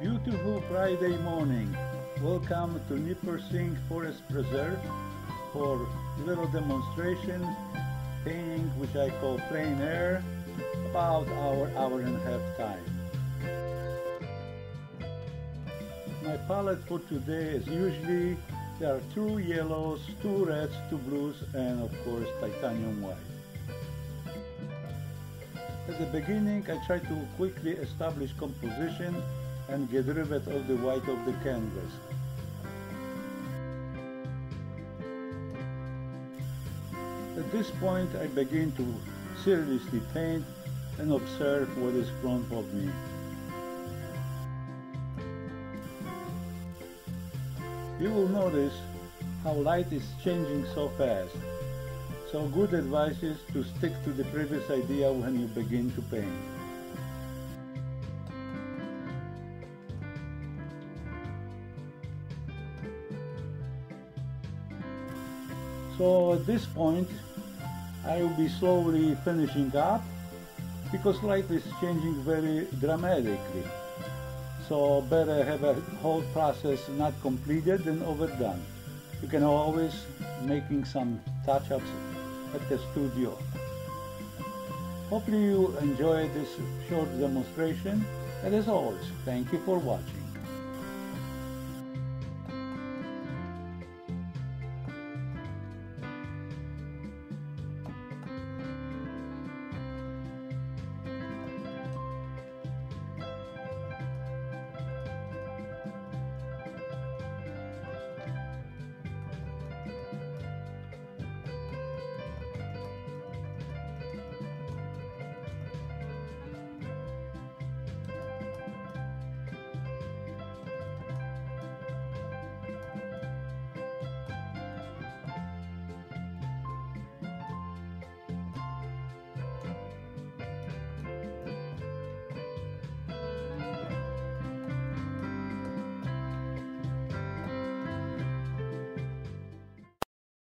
Beautiful Friday morning. Welcome to Nippersink Forest Preserve for little demonstration painting which I call plein air about our hour and a half time. My palette for today is usually there are two yellows, two reds, two blues and of course titanium white. At the beginning I try to quickly establish composition and get rid of the white of the canvas. At this point I begin to seriously paint and observe what is front of me. You will notice how light is changing so fast. So good advice is to stick to the previous idea when you begin to paint. So at this point, I will be slowly finishing up because light is changing very dramatically. So better have a whole process not completed than overdone. You can always making some touch-ups at the studio. Hopefully you enjoyed this short demonstration and as always, thank you for watching.